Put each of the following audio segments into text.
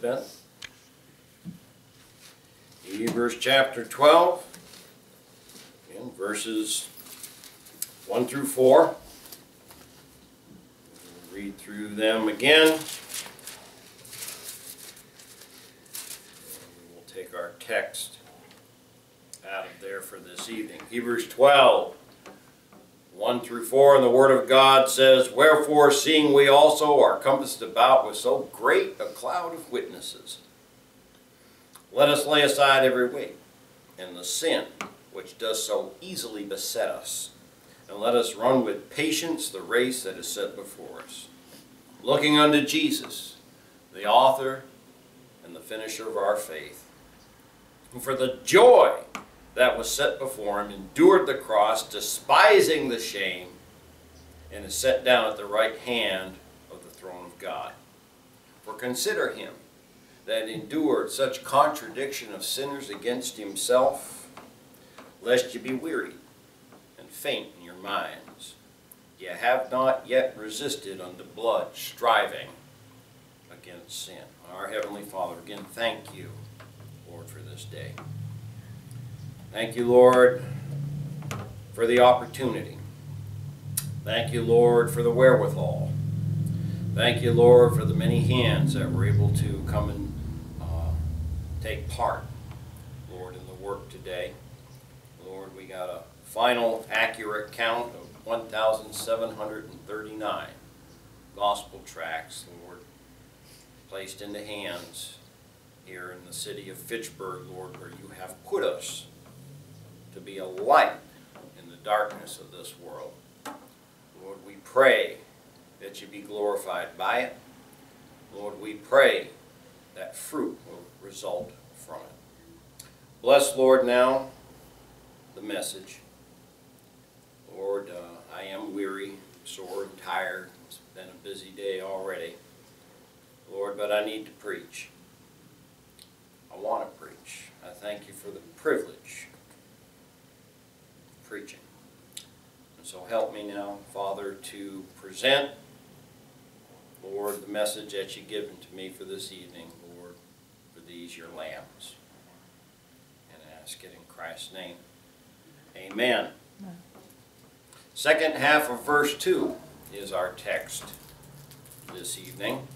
Beth. Hebrews chapter 12, in verses 1 through 4. We'll read through them again. We'll take our text out of there for this evening. Hebrews 12, 1 through 4, and the Word of God says, Wherefore, seeing we also are compassed about with so great a cloud of witnesses, let us lay aside every weight and the sin which does so easily beset us, and let us run with patience the race that is set before us, looking unto Jesus, the author and the finisher of our faith, who for the joy that was set before him endured the cross, despising the shame, and is set down at the right hand of the throne of God. For consider him that endured such contradiction of sinners against himself, lest ye be weary and faint in your minds. Ye have not yet resisted unto blood, striving against sin. Our Heavenly Father, again, thank you, Lord, for this day. Thank you, Lord, for the opportunity. Thank you, Lord, for the wherewithal. Thank you, Lord, for the many hands that were able to come and uh, take part, Lord, in the work today. Lord, we got a final accurate count of 1,739 gospel tracts, Lord, placed into hands here in the city of Fitchburg, Lord, where you have put us to be a light in the darkness of this world. Lord, we pray that you be glorified by it. Lord, we pray that fruit will result from it. Bless, Lord, now the message. Lord, uh, I am weary, sore, and tired. It's been a busy day already. Lord, but I need to preach. I want to preach. I thank you for the privilege preaching. And so help me now, Father, to present, Lord, the message that you've given to me for this evening, Lord, for these your lambs. And I ask it in Christ's name. Amen. Second half of verse 2 is our text this evening.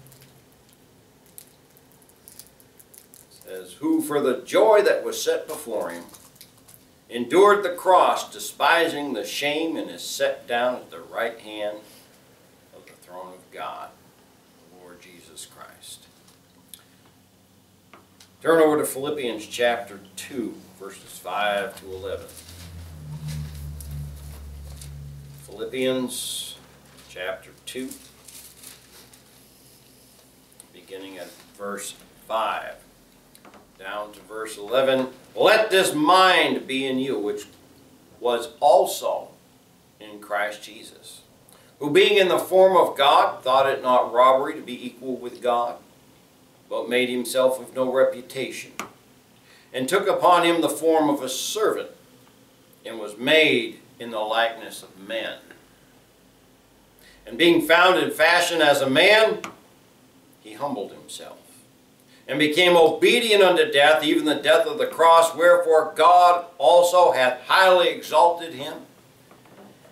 It says, Who for the joy that was set before him endured the cross, despising the shame, and is set down at the right hand of the throne of God, the Lord Jesus Christ. Turn over to Philippians chapter 2, verses 5 to 11. Philippians chapter 2, beginning at verse 5 down to verse 11. Let this mind be in you, which was also in Christ Jesus, who being in the form of God, thought it not robbery to be equal with God, but made himself of no reputation, and took upon him the form of a servant, and was made in the likeness of men. And being found in fashion as a man, he humbled himself and became obedient unto death, even the death of the cross. Wherefore God also hath highly exalted him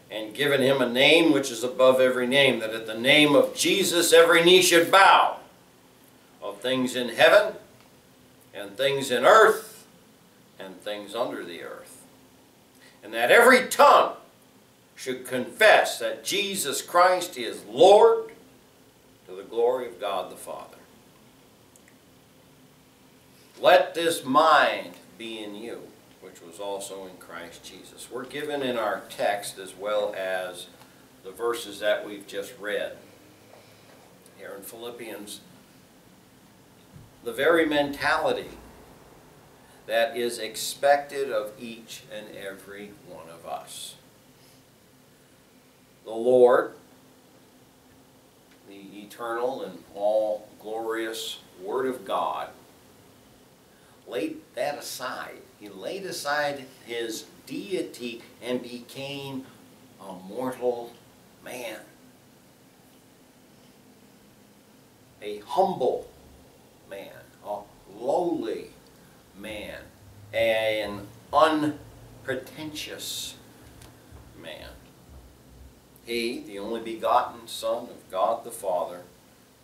and given him a name which is above every name, that at the name of Jesus every knee should bow, of things in heaven, and things in earth, and things under the earth. And that every tongue should confess that Jesus Christ is Lord to the glory of God the Father. Let this mind be in you, which was also in Christ Jesus. We're given in our text as well as the verses that we've just read here in Philippians the very mentality that is expected of each and every one of us. The Lord, the eternal and all glorious Word of God, that aside. He laid aside his deity and became a mortal man. A humble man, a lowly man, an unpretentious man. He, the only begotten Son of God the Father,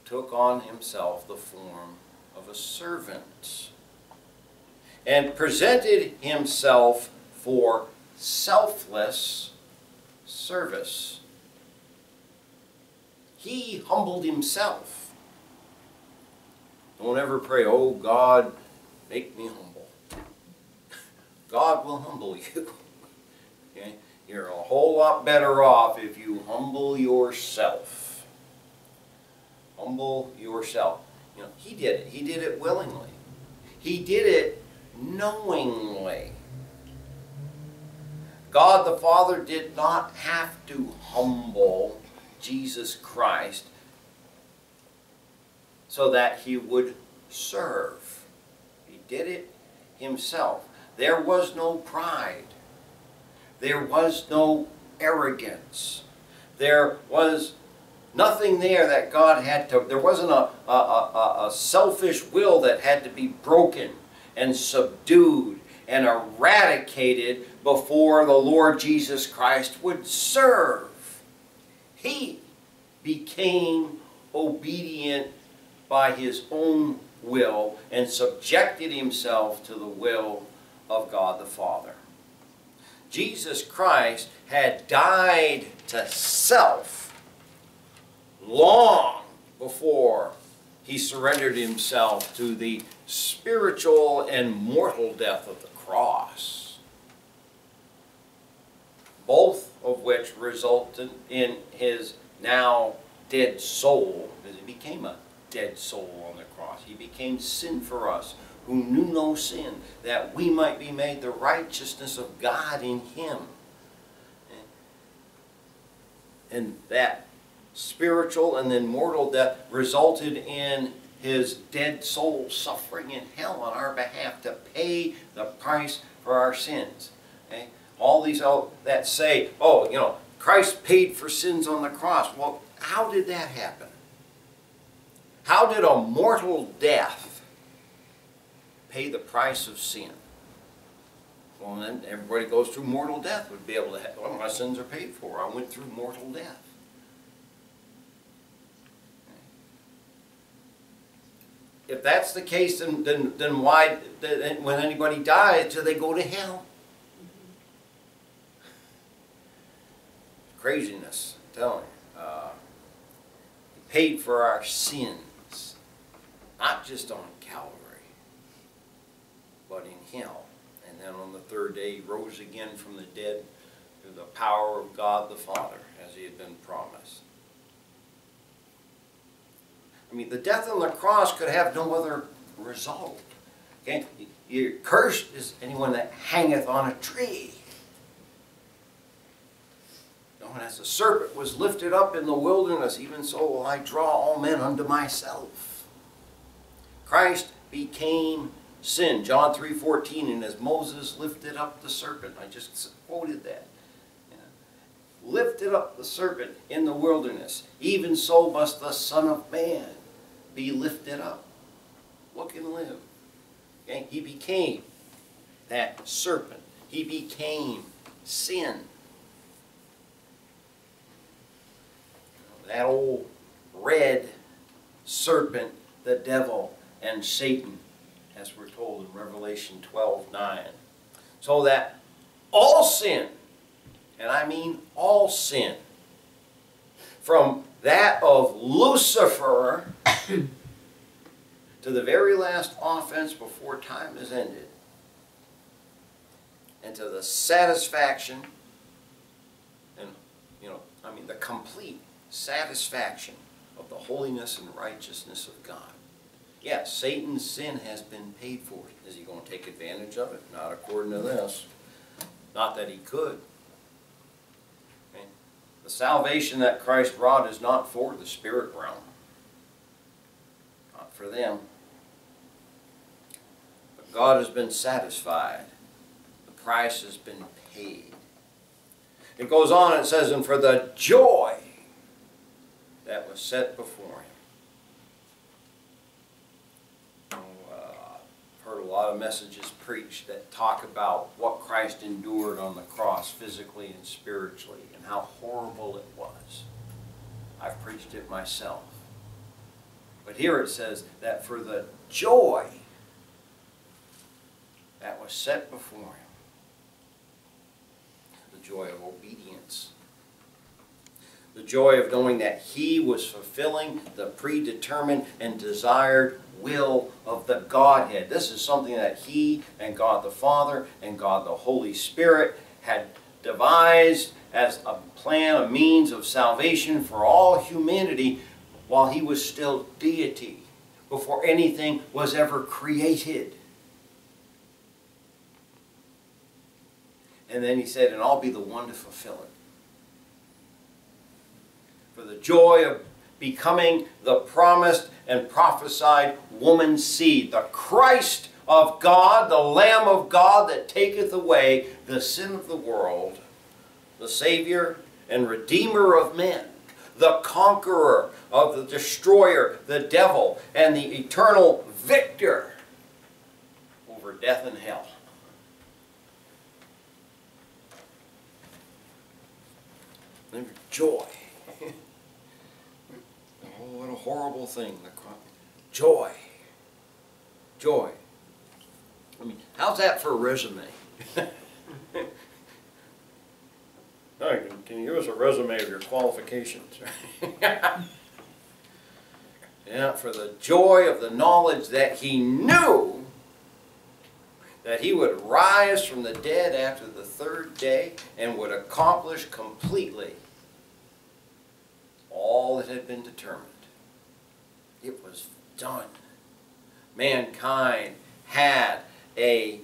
took on himself the form of a servant and presented himself for selfless service. He humbled himself. Don't ever pray, oh God, make me humble. God will humble you. okay? You're a whole lot better off if you humble yourself. Humble yourself. You know, he did it. He did it willingly. He did it knowingly. God the Father did not have to humble Jesus Christ so that he would serve. He did it himself. There was no pride. There was no arrogance. There was nothing there that God had to, there wasn't a, a, a, a selfish will that had to be broken and subdued and eradicated before the Lord Jesus Christ would serve. He became obedient by his own will and subjected himself to the will of God the Father. Jesus Christ had died to self long he surrendered himself to the spiritual and mortal death of the cross. Both of which resulted in his now dead soul, because he became a dead soul on the cross. He became sin for us, who knew no sin, that we might be made the righteousness of God in him. And that spiritual and then mortal death resulted in his dead soul suffering in hell on our behalf to pay the price for our sins. Okay? All these all that say, oh, you know, Christ paid for sins on the cross. Well, how did that happen? How did a mortal death pay the price of sin? Well, then everybody goes through mortal death would be able to have, well, my sins are paid for. I went through mortal death. If that's the case, then, then, then why, then when anybody dies, do they go to hell? Craziness, I'm telling you. Uh, he paid for our sins, not just on Calvary, but in hell. And then on the third day, he rose again from the dead through the power of God the Father, as he had been promised. I mean, the death on the cross could have no other result. Okay? You're cursed is anyone that hangeth on a tree. And as the serpent was lifted up in the wilderness, even so will I draw all men unto myself. Christ became sin. John 3.14, and as Moses lifted up the serpent, I just quoted that. Lifted up the serpent in the wilderness, even so must the Son of Man be lifted up. Look and live. Okay? He became that serpent. He became sin. That old red serpent, the devil, and Satan, as we're told in Revelation 12 9. So that all sin, and I mean all sin, from that of Lucifer to the very last offense before time is ended, and to the satisfaction, and, you know, I mean, the complete satisfaction of the holiness and righteousness of God. Yes, Satan's sin has been paid for. Is he going to take advantage of it? Not according to this. Not that he could. The salvation that Christ wrought is not for the spirit realm not for them. But God has been satisfied. The price has been paid. It goes on and says, and for the joy that was set before him. Oh, uh, I've heard a lot of messages preached that talk about what Christ endured on the cross physically and spiritually and how horrible it was. I've preached it myself. But here it says that for the joy that was set before him, the joy of obedience, the joy of knowing that he was fulfilling the predetermined and desired will of the Godhead. This is something that he and God the Father and God the Holy Spirit had devised as a plan, a means of salvation for all humanity while he was still deity, before anything was ever created. And then he said, and I'll be the one to fulfill it. For the joy of becoming the promised and prophesied woman's seed, the Christ of God, the Lamb of God that taketh away the sin of the world, the Savior and Redeemer of men, the conqueror of the destroyer, the devil, and the eternal victor over death and hell. Joy. What a horrible thing. Joy. Joy. I mean, how's that for a resume? No, can, can you give us a resume of your qualifications? yeah, for the joy of the knowledge that he knew that he would rise from the dead after the third day and would accomplish completely all that had been determined. It was done. Mankind had a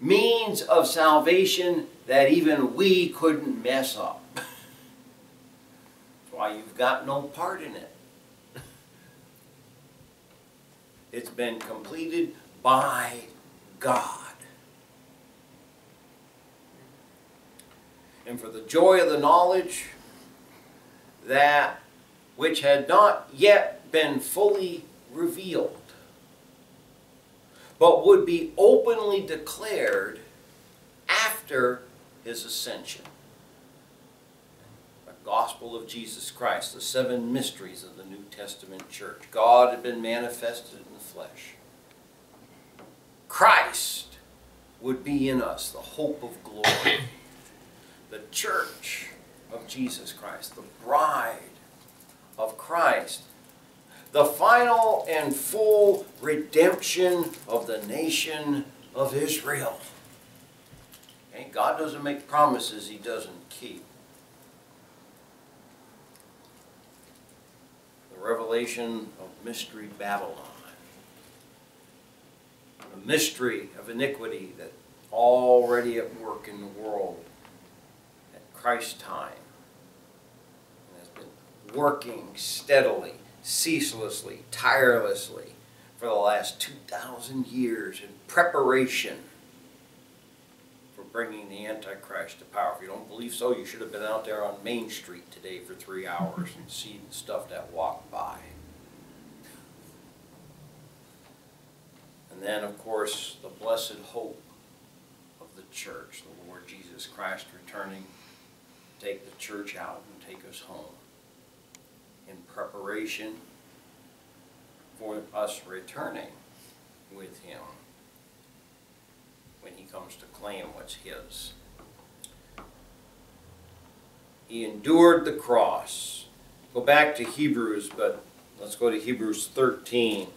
means of salvation that even we couldn't mess up. That's why you've got no part in it. It's been completed by God. And for the joy of the knowledge that which had not yet been fully revealed, but would be openly declared after his ascension. The gospel of Jesus Christ, the seven mysteries of the New Testament church. God had been manifested in the flesh. Christ would be in us, the hope of glory. the church of Jesus Christ, the bride of Christ, the final and full redemption of the nation of Israel. Okay? God doesn't make promises he doesn't keep. The revelation of Mystery Babylon. The mystery of iniquity that already at work in the world at Christ's time and working steadily, ceaselessly, tirelessly for the last 2,000 years in preparation for bringing the Antichrist to power. If you don't believe so, you should have been out there on Main Street today for three hours and seen the stuff that walked by. And then, of course, the blessed hope of the church, the Lord Jesus Christ returning take the church out and take us home in preparation for us returning with Him when he comes to claim what's his. He endured the cross. Go back to Hebrews, but let's go to Hebrews 13,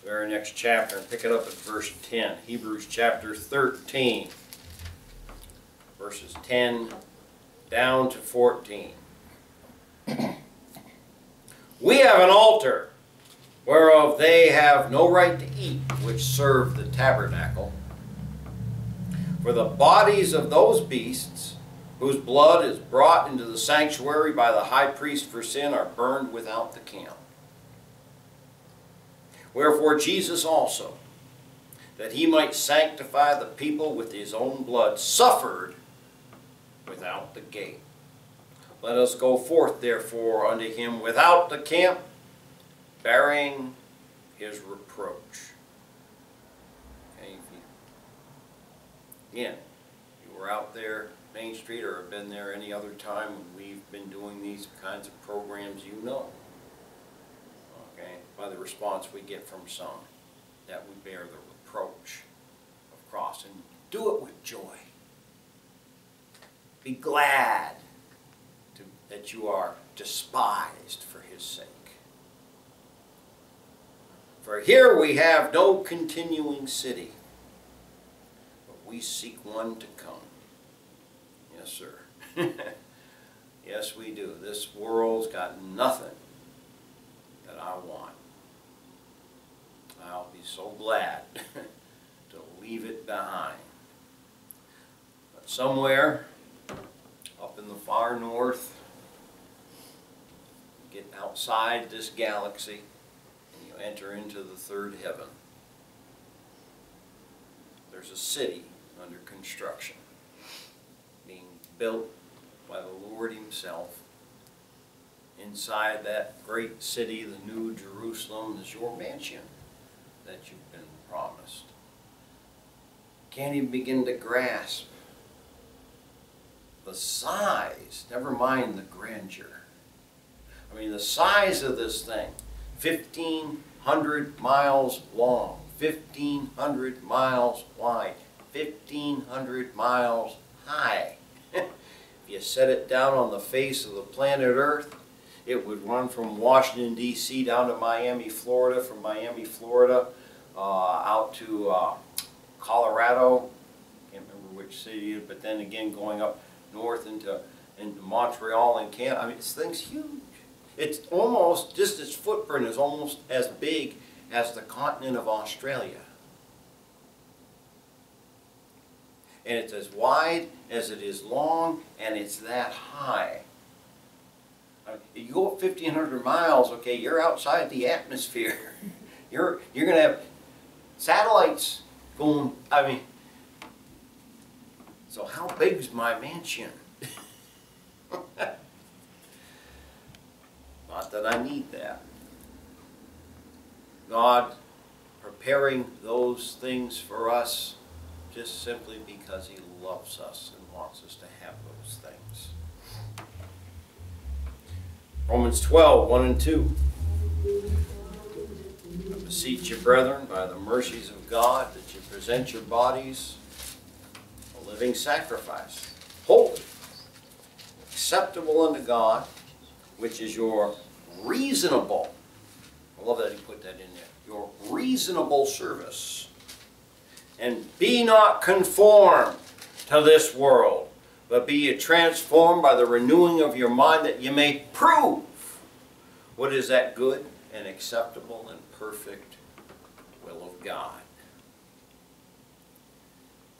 the very next chapter, and pick it up at verse 10. Hebrews chapter 13, verses 10 down to 14. We have an altar whereof they have no right to eat, which serve the tabernacle for the bodies of those beasts, whose blood is brought into the sanctuary by the high priest for sin, are burned without the camp. Wherefore Jesus also, that he might sanctify the people with his own blood, suffered without the gate. Let us go forth, therefore, unto him without the camp, bearing his reproach. Okay, again, you were out there Main Street or have been there any other time when we've been doing these kinds of programs, you know. Okay, by the response we get from some, that we bear the reproach of cross and do it with joy. Be glad that you are despised for his sake. For here we have no continuing city, but we seek one to come. Yes, sir. yes, we do. This world's got nothing that I want. I'll be so glad to leave it behind. But somewhere up in the far north, get outside this galaxy, and you enter into the third heaven. There's a city under construction being built by the Lord Himself. Inside that great city, the New Jerusalem, is your mansion that you've been promised. Can't even begin to grasp the size, never mind the grandeur. I mean, the size of this thing 1,500 miles long, 1,500 miles wide, 1,500 miles high. if you set it down on the face of the planet Earth, it would run from Washington, D.C. down to Miami, Florida, from Miami, Florida, uh, out to uh, Colorado. Can't remember which city, but then again going up north into, into Montreal and Canada. I mean, this thing's huge. It's almost, just its footprint is almost as big as the continent of Australia. And it's as wide as it is long, and it's that high. I mean, You go up 1,500 miles, okay, you're outside the atmosphere. You're, you're going to have satellites going, I mean, so how big's my mansion? That I need that. God preparing those things for us just simply because He loves us and wants us to have those things. Romans 12, 1 and 2. I beseech you, brethren, by the mercies of God, that you present your bodies a living sacrifice, holy, acceptable unto God, which is your reasonable, I love that he put that in there, your reasonable service. And be not conformed to this world, but be ye transformed by the renewing of your mind, that you may prove what is that good and acceptable and perfect will of God.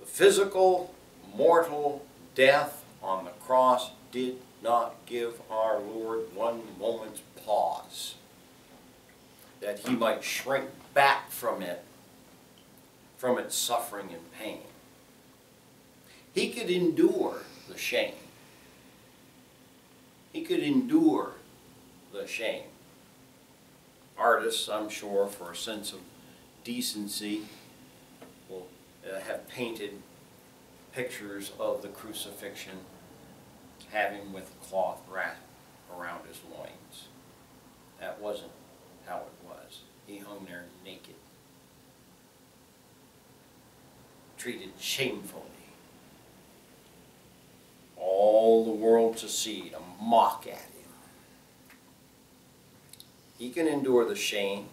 The physical, mortal death on the cross did not give our Lord one moment's pause that he might shrink back from it, from its suffering and pain. He could endure the shame. He could endure the shame. Artists, I'm sure, for a sense of decency, will uh, have painted pictures of the crucifixion having with cloth wrapped around his loins. That wasn't how it was. He hung there naked, treated shamefully. All the world to see, to mock at him. He can endure the shame.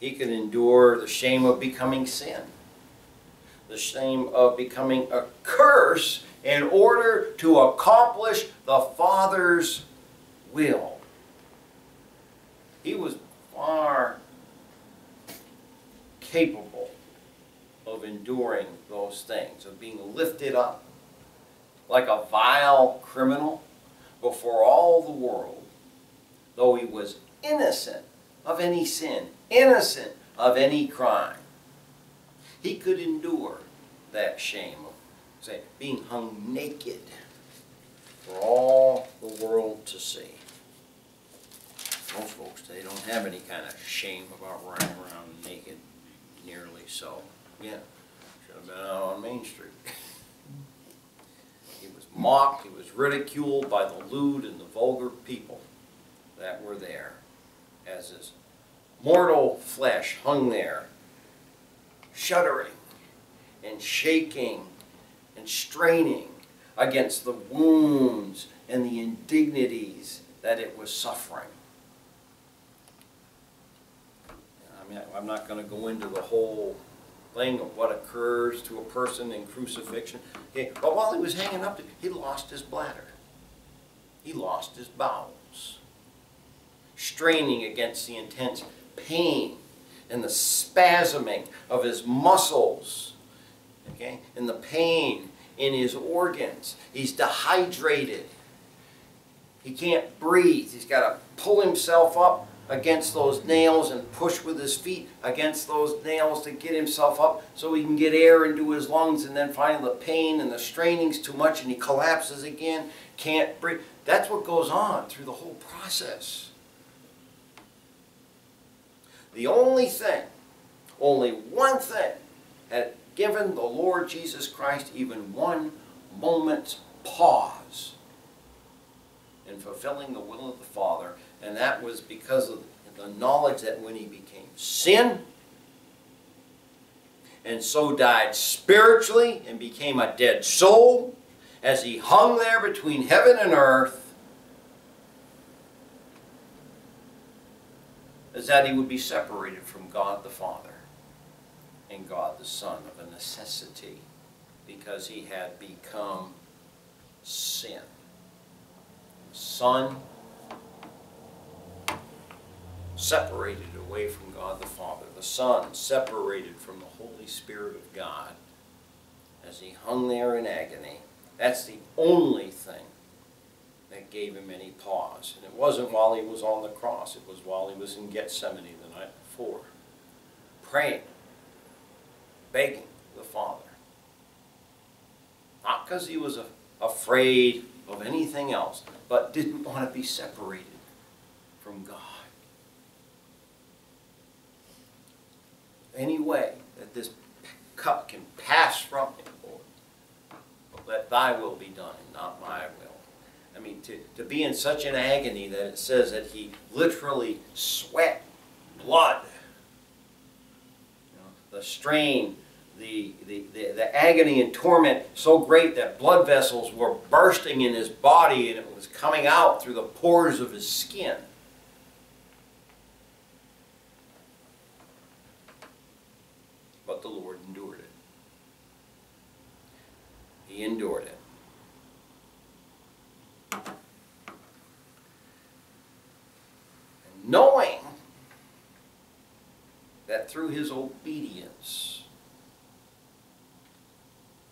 He can endure the shame of becoming sin, the shame of becoming a curse in order to accomplish the Father's will. He was far capable of enduring those things, of being lifted up like a vile criminal before all the world, though he was innocent of any sin, innocent of any crime. He could endure that shame of say, being hung naked for all the world to see. Most folks, they don't have any kind of shame about running around naked, nearly so. Yeah, Should have been out on Main Street. He was mocked, he was ridiculed by the lewd and the vulgar people that were there as his mortal flesh hung there, shuddering and shaking and straining against the wounds and the indignities that it was suffering. I mean, I'm not going to go into the whole thing of what occurs to a person in crucifixion. Okay, but while he was hanging up, he lost his bladder. He lost his bowels, straining against the intense pain and the spasming of his muscles, okay, and the pain in his organs. He's dehydrated. He can't breathe. He's got to pull himself up against those nails and push with his feet against those nails to get himself up so he can get air into his lungs and then finally the pain and the straining's too much and he collapses again, can't breathe. That's what goes on through the whole process. The only thing, only one thing had given the Lord Jesus Christ even one moment's pause in fulfilling the will of the Father, and that was because of the knowledge that when he became sin, and so died spiritually and became a dead soul, as he hung there between heaven and earth, is that he would be separated from God the Father and God the Son of a necessity because he had become sin. Son separated away from God the Father. The Son separated from the Holy Spirit of God as he hung there in agony. That's the only thing that gave him any pause. And it wasn't while he was on the cross. It was while he was in Gethsemane the night before, praying, begging the Father. Not because he was afraid of anything else, but didn't want to be separated from God. Any way that this cup can pass from him, Lord, let thy will be done not my will. I mean, to, to be in such an agony that it says that he literally sweat blood. You know, the strain, the, the, the, the agony and torment so great that blood vessels were bursting in his body and it was coming out through the pores of his skin. But the Lord endured it. He endured it. knowing that through his obedience,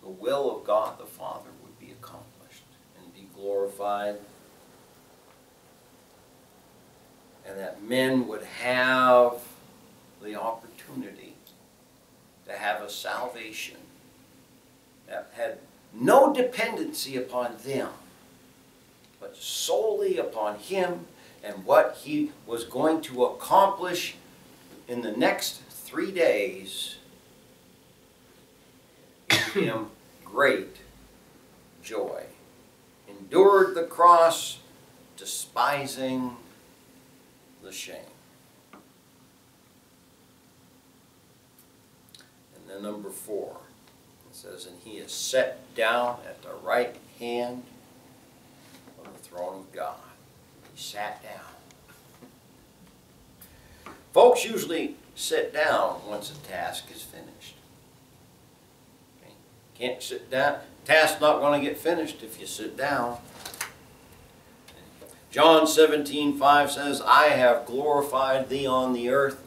the will of God the Father would be accomplished and be glorified, and that men would have the opportunity to have a salvation that had no dependency upon them, but solely upon Him and what he was going to accomplish in the next three days gave him great joy. Endured the cross, despising the shame. And number four, it says, And he is set down at the right hand of the throne of God. He sat down. Folks usually sit down once a task is finished. Okay? Can't sit down. Task's not going to get finished if you sit down. John 17, 5 says, I have glorified thee on the earth.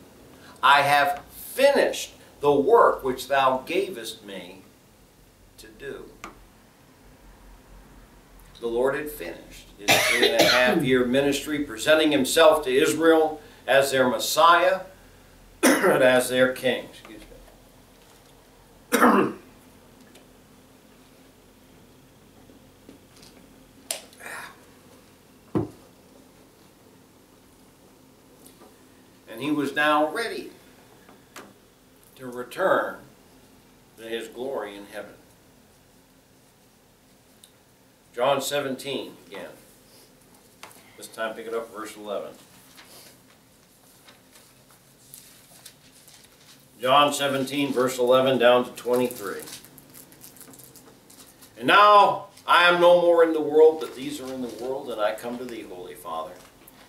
I have finished the work which thou gavest me to do. The Lord had finished his three and a half year ministry, presenting himself to Israel as their Messiah and as their King. Excuse me. and he was now ready to return to his glory in heaven. John 17 again. This time pick it up verse 11. John 17 verse 11 down to 23. And now I am no more in the world, but these are in the world, and I come to thee, Holy Father.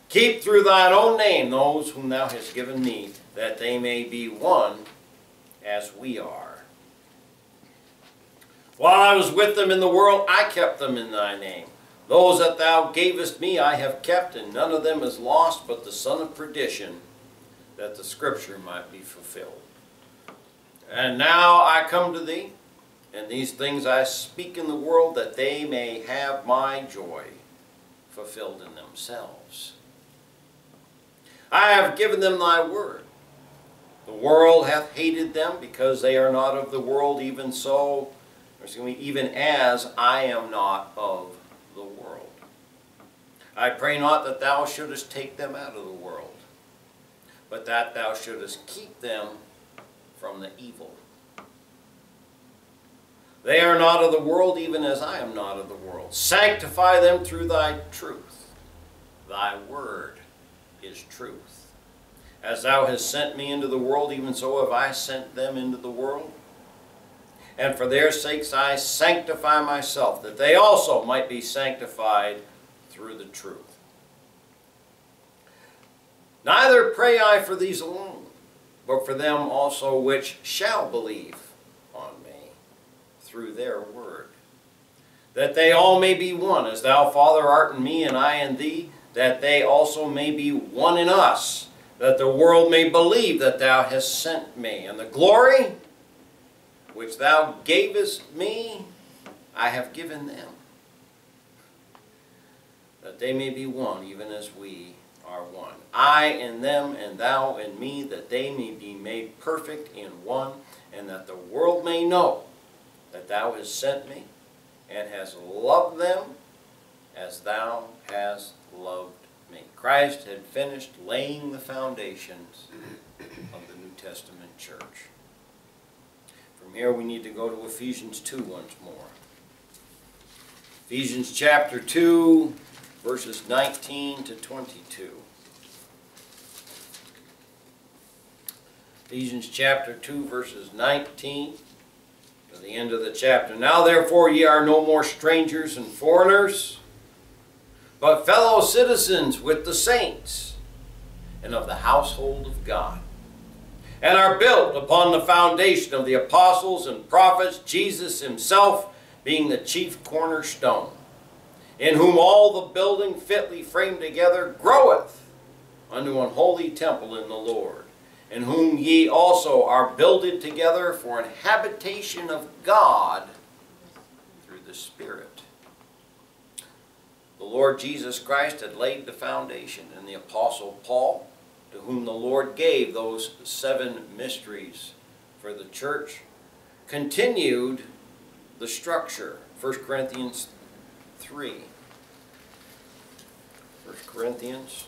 Keep through thine own name those whom thou hast given me, that they may be one as we are. While I was with them in the world, I kept them in thy name. Those that thou gavest me I have kept, and none of them is lost but the son of perdition, that the scripture might be fulfilled. And now I come to thee, and these things I speak in the world, that they may have my joy fulfilled in themselves. I have given them thy word. The world hath hated them because they are not of the world, even so, me, even as I am not of the world. I pray not that thou shouldest take them out of the world, but that thou shouldest keep them from the evil. They are not of the world, even as I am not of the world. Sanctify them through thy truth. Thy word is truth. As thou hast sent me into the world, even so have I sent them into the world. And for their sakes I sanctify myself, that they also might be sanctified through the truth. Neither pray I for these alone, but for them also which shall believe on me through their word. That they all may be one, as thou, Father, art in me, and I in thee, that they also may be one in us, that the world may believe that thou hast sent me. And the glory which thou gavest me, I have given them, that they may be one, even as we are one. I in them, and thou in me, that they may be made perfect in one, and that the world may know that thou hast sent me, and hast loved them as thou hast loved me. Christ had finished laying the foundations of the New Testament church. From here we need to go to Ephesians 2 once more. Ephesians chapter 2, verses 19 to 22. Ephesians chapter 2, verses 19 to the end of the chapter. Now therefore ye are no more strangers and foreigners, but fellow citizens with the saints and of the household of God, and are built upon the foundation of the apostles and prophets, Jesus himself being the chief cornerstone, in whom all the building fitly framed together groweth unto an holy temple in the Lord, in whom ye also are builded together for an habitation of God through the Spirit. The Lord Jesus Christ had laid the foundation, and the Apostle Paul, to whom the Lord gave those seven mysteries for the church, continued the structure. 1 Corinthians 3. 1 Corinthians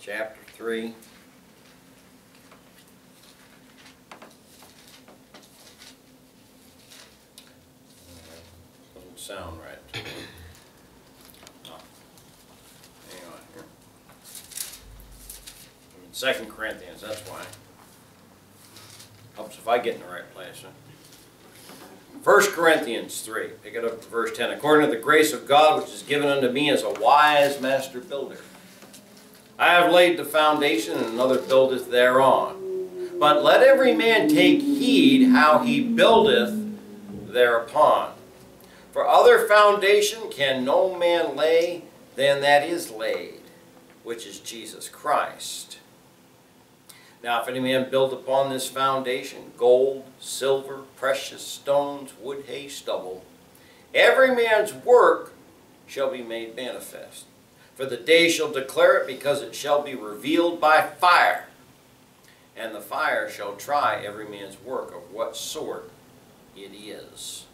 chapter 3. Doesn't sound right. Oh. In Second Corinthians, that's why. Helps if I get in the right place, huh? 1 Corinthians 3, pick it up to verse 10. According to the grace of God which is given unto me as a wise master builder. I have laid the foundation, and another buildeth thereon. But let every man take heed how he buildeth thereupon. For other foundation can no man lay than that is laid, which is Jesus Christ. Now if any man build upon this foundation gold, silver, precious stones, wood, hay, stubble, every man's work shall be made manifest. For the day shall declare it, because it shall be revealed by fire. And the fire shall try every man's work of what sort it is.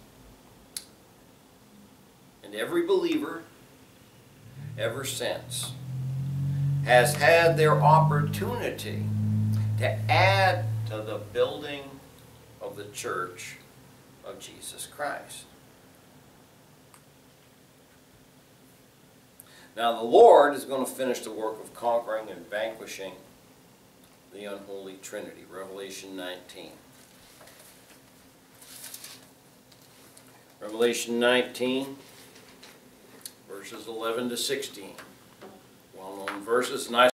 And every believer, ever since, has had their opportunity to add to the building of the church of Jesus Christ. Now, the Lord is going to finish the work of conquering and vanquishing the unholy Trinity. Revelation 19. Revelation 19, verses 11 to 16. Well known verses. And I